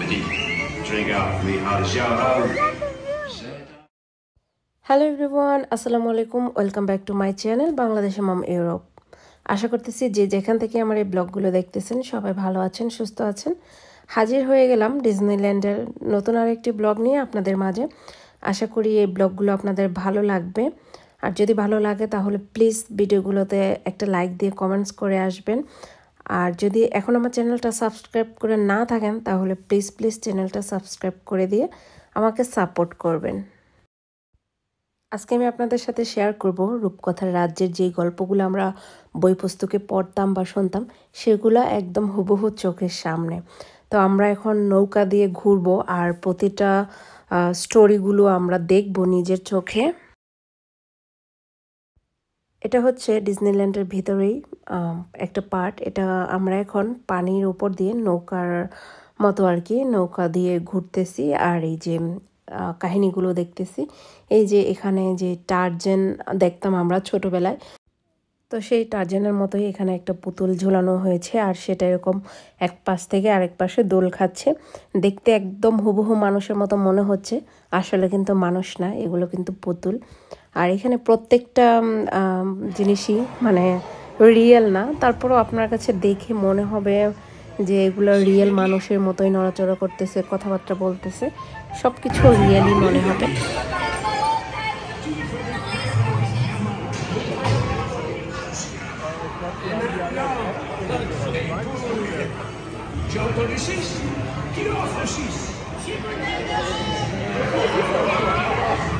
Petite. Je regarde, oui, ah, Charles. Hello everyone আসসালামু আলাইকুম welcome back to my channel বাংলাদেশে মাম Europe আশা করতেছি যে যেখান থেকে আমার এই ব্লগগুলো দেখতেছেন সবাই ভালো আছেন সুস্থ আছেন। হাজির হয়ে গেলাম ডিজনিল্যান্ডের নতুন আরেকটি ব্লগ নিয়ে আপনাদের মাঝে। আশা করি এই ব্লগগুলো আপনাদের ভালো লাগবে। আর যদি ভালো লাগে তাহলে প্লিজ ভিডিওগুলোতে একটা লাইক দিয়ে কমেন্টস করে আসবেন। আর যদি এখন আমার চ্যানেলটা সাবস্ক্রাইব করে না থাকেন, তাহলে প্লিজ প্লিজ চ্যানেলটা সাবস্ক্রাইব করে দিয়ে আমাকে সাপোর্ট করবেন। আজকে আমি আপনাদের সাথে শেয়ার করব রূপকথার রাজ্যের যেই গল্পগুলো আমরা বই পুস্তকে পড়তাম বা শুনতাম, সেগুলো একদম হুবহু চোখের সামনে। তো আমরা এখন নৌকা দিয়ে ঘুরবো আর প্রতিটা স্টোরিগুলো আমরা দেখব নিজের চোখে। এটা হচ্ছে ডিজনিল্যান্ডের ভিতরেই একটা পার্ট। এটা আমরা এখন পানির উপর দিয়ে নৌকার মতো আর কি, নৌকা দিয়ে ঘুরতেছি। আর এই যে কাহিনীগুলো দেখতেছি। এই যে এখানে যে টার্জেন দেখতাম আমরা ছোটবেলায়, তো সেই টার্জেনের মতোই এখানে একটা পুতুল ঝুলানো হয়েছে। আর সেটা এরকম এক পাশ থেকে আরেক পাশে দোল খাচ্ছে। দেখতে একদম হুবহু মানুষের মতো মনে হচ্ছে। আসলে কিন্তু মানুষ না, এগুলো কিন্তু পুতুল। আর এখানে প্রত্যেকটা জিনিসই মানে রিয়েল না। তারপরও আপনার কাছে দেখে মনে হবে যে এগুলো রিয়েল মানুষের মতোই নড়াচড়া করতেছে, কথাবার্তা বলতেছে। সব কিছু রিয়েলই মনে হবে।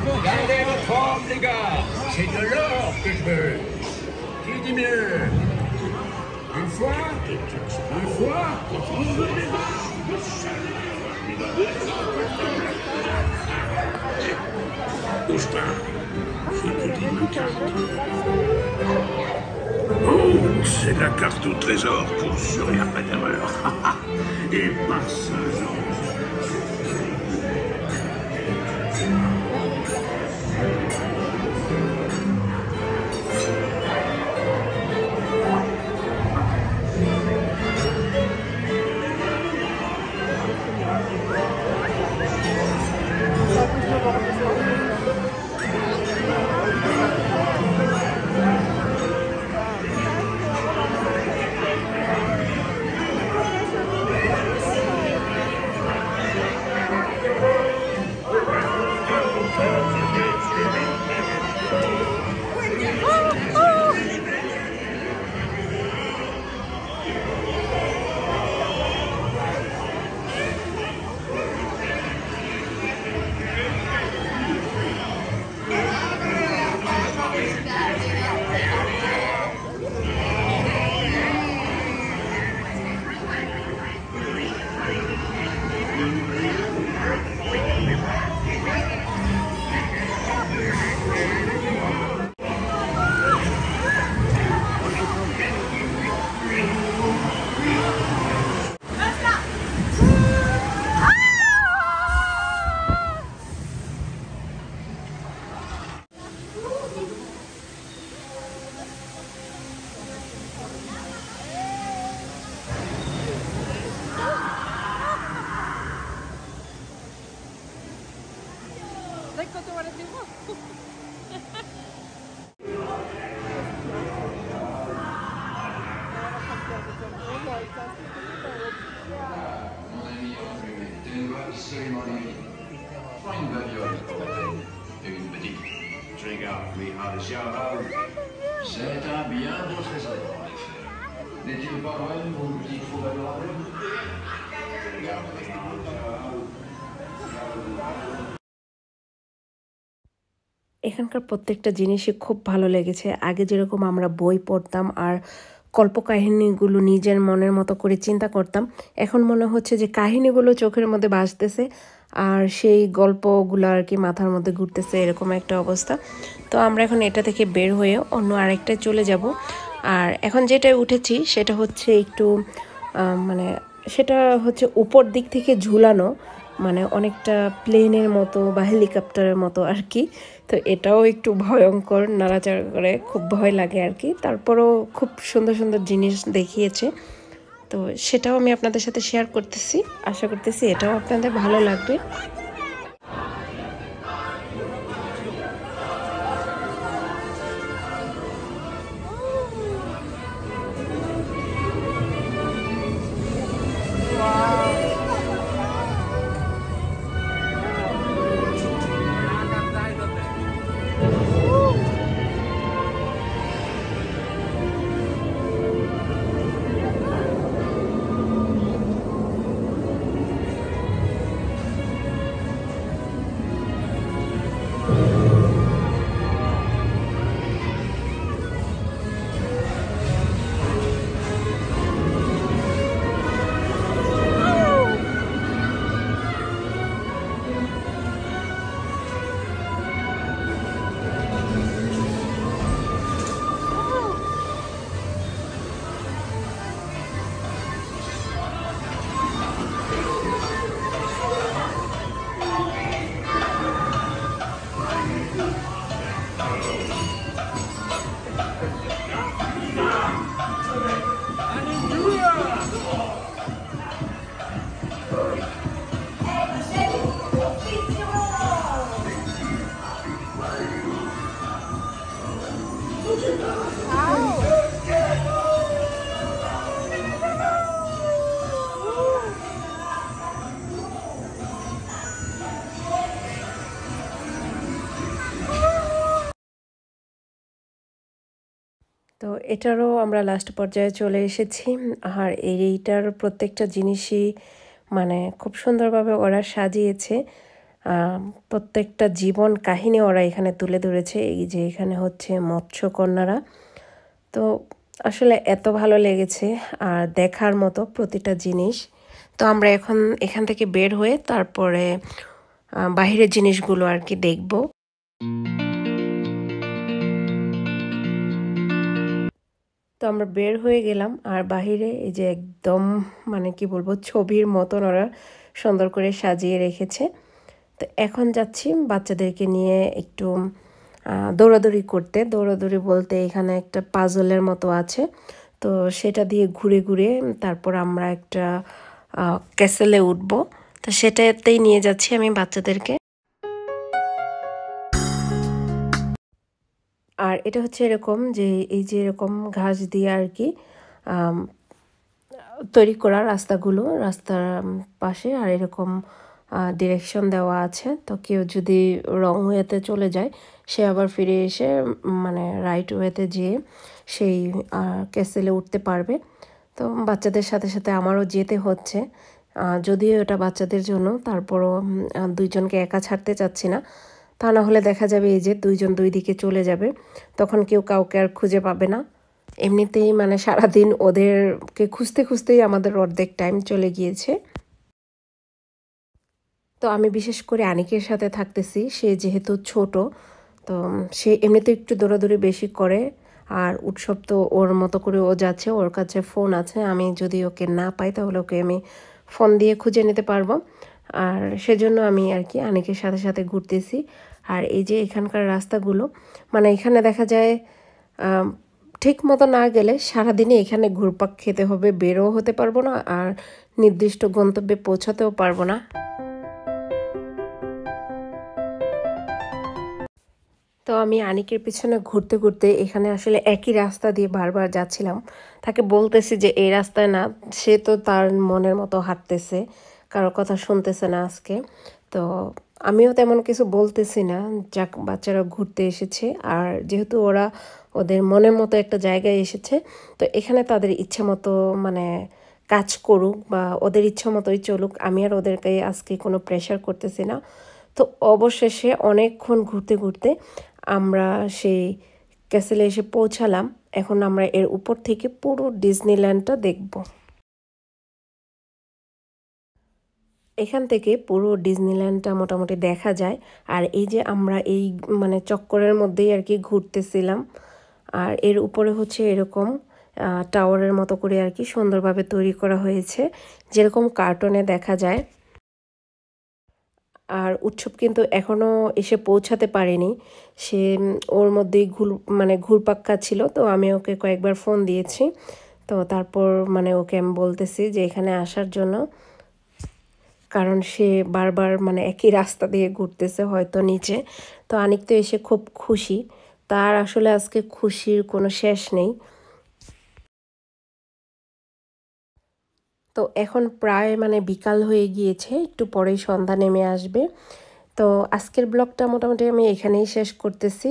Entendu 6 Qui offre 6 Gardez votre forme, les gars C'est de l'or que je veux Qui dit mieux? Une fois? Deux fois? Bouge pas Je te. Oh, c'est la carte au trésor, pour sûr, il n'y a. Et par Saint-Jean. Une babiole pour la peine. Et une petite. Je regarde, oui, ah, Charles. C'est un bien beau trésor, en effet. N'est-il pas vrai, mon petit fou adorable Je regarde, oui, ah, Charles. এখানকার প্রত্যেকটা জিনিসই খুব ভালো লেগেছে আগে যেরকম আমরা বই পড়তাম আর কল্পকাহিনীগুলো নিজের মনের মতো করে চিন্তা করতাম। এখন মনে হচ্ছে যে কাহিনীগুলো চোখের মধ্যে বাসতেছে আর সেই গল্পগুলো আর কি মাথার মধ্যে ঘুরতেছে, এরকম একটা অবস্থা। তো আমরা এখন এটা থেকে বের হয়ে অন্য আরেকটায় চলে যাব। আর এখন যেটা উঠেছি সেটা হচ্ছে একটু মানে সেটা হচ্ছে উপর দিক থেকে ঝুলানো মানে অনেকটা প্লেনের মতো বা হেলিকপ্টারের মতো আর কি তো এটাও একটু ভয়ঙ্কর, নাড়াচাড়া করে খুব ভয় লাগে আর কি তারপরও খুব সুন্দর সুন্দর জিনিস দেখিয়েছে। তো সেটাও আমি আপনাদের সাথে শেয়ার করতেছি। আশা করতেছি এটাও আপনাদের ভালো লাগবে। তো এটারও আমরা লাস্ট পর্যায়ে চলে এসেছি। আর এইটার প্রত্যেকটা জিনিসই মানে খুব সুন্দরভাবে ওরা সাজিয়েছে। প্রত্যেকটা জীবন কাহিনী ওরা এখানে তুলে ধরেছে। এই যে এখানে হচ্ছে মৎস্যকন্যারা তো আসলে এত ভালো লেগেছে আর দেখার মতো প্রতিটা জিনিস। তো আমরা এখন এখান থেকে বের হয়ে তারপরে বাহিরের জিনিসগুলো আর কি দেখব। তো আমরা বের হয়ে গেলাম আর বাহিরে এই যে একদম মানে কি বলব, ছবির মতন ওরা সুন্দর করে সাজিয়ে রেখেছে। তো এখন যাচ্ছি বাচ্চাদেরকে নিয়ে একটু দৌড়াদৌড়ি করতে। দৌড়াদৌড়ি বলতে এখানে একটা পাজলের মতো আছে। তো সেটা দিয়ে ঘুরে ঘুরে তারপর আমরা একটা ক্যাসেলে উঠব। তো সেটাতেই নিয়ে যাচ্ছি আমি বাচ্চাদেরকে। আর এটা হচ্ছে এরকম যে এই যে এরকম ঘাস দিয়ে আর কি তৈরি করা রাস্তাগুলো, রাস্তার পাশে আর এরকম ডিরেকশন দেওয়া আছে। তো কেউ যদি রং ওয়েতে চলে যায়, সে আবার ফিরে এসে মানে রাইট ওয়েতে যেয়ে সেই ক্যাসেলে উঠতে পারবে। তো বাচ্চাদের সাথে সাথে আমারও যেতে হচ্ছে। যদিও এটা বাচ্চাদের জন্য, তারপরও দুইজনকে একা ছাড়তে চাচ্ছি না। তা না হলে দেখা যাবে এই যে দুইজন দুই দিকে চলে যাবে। তখন কেউ কাউকে আর খুঁজে পাবে না। এমনিতেই মানে সারাদিন ওদেরকে খুঁজতে খুঁজতেই আমাদের অর্ধেক টাইম চলে গিয়েছে। তো আমি বিশেষ করে আনিকের সাথে থাকতেছি। সে যেহেতু ছোট, তো সে এমনিতে একটু দৌড়াদৌড়ি বেশি করে। আর উৎসব তো ওর মতো করে ও যাচ্ছে, ওর কাছে ফোন আছে। আমি যদি ওকে না পাই তাহলে ওকে আমি ফোন দিয়ে খুঁজে নিতে পারব। আর সেজন্য আমি আর কি অনেকের সাথে সাথে ঘুরতেছি। আর এই যে এখানকার রাস্তাগুলো মানে এখানে দেখা যায় ঠিক মতো না গেলে সারাদিনে এখানে ঘুরপাক খেতে হবে বেরো হতে পারব না আর নির্দিষ্ট গন্তব্যে পৌঁছাতেও পারব না। তো আমি আনিকের পিছনে ঘুরতে ঘুরতে এখানে আসলে একই রাস্তা দিয়ে বারবার যাচ্ছিলাম। তাকে বলতেছি যে, এই রাস্তায় না, সে তো তার মনের মতো হাঁটতেছে। কারও কথা শুনতেছে না আজকে। তো আমিও তেমন কিছু বলতেছি না, যাক, বাচ্চারা ঘুরতে এসেছে। আর যেহেতু ওরা ওদের মনের মতো একটা জায়গায় এসেছে, তো এখানে তাদের ইচ্ছে মতো মানে কাজ করুক বা ওদের ইচ্ছা মতোই চলুক, আমি আর ওদেরকে আজকে কোনো প্রেশার করতেছি না। তো অবশেষে অনেকক্ষণ ঘুরতে ঘুরতে আমরা সেই ক্যাসেলে এসে পৌঁছালাম। এখন আমরা এর উপর থেকে পুরো ডিজনিল্যান্ডটা দেখব। এখান থেকে পুরো ডিজনিল্যান্ডটা মোটামুটি দেখা যায়। আর এই যে আমরা এই মানে চক্করের মধ্যেই আর কি ঘুরতেছিলাম। আর এর উপরে হচ্ছে এরকম টাওয়ারের মতো করে আর কি সুন্দরভাবে তৈরি করা হয়েছে। যেরকম কার্টুনে দেখা যায়। আর উৎসব কিন্তু এখনও এসে পৌঁছাতে পারেনি। সে ওর মধ্যেই ঘুর মানে ঘুরপাক্কা ছিল। তো আমি ওকে কয়েকবার ফোন দিয়েছি। তো তারপর মানে ওকে আমি বলতেছি যে এখানে আসার জন্য। কারণ সে বারবার মানে একই রাস্তা দিয়ে ঘুরতেছে হয়তো নিচে। তো আনিক তো এসে খুব খুশি। তার আসলে আজকে খুশির কোনো শেষ নেই। তো এখন প্রায় মানে বিকাল হয়ে গিয়েছে, একটু পরেই সন্ধ্যা নেমে আসবে। তো আজকের ব্লগটা মোটামুটি আমি এখানেই শেষ করতেছি।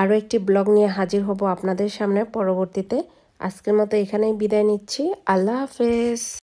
আরও একটি ব্লগ নিয়ে হাজির হব আপনাদের সামনে পরবর্তীতে। আজকের মতো এখানেই বিদায় নিচ্ছি। আল্লাহ হাফেজ।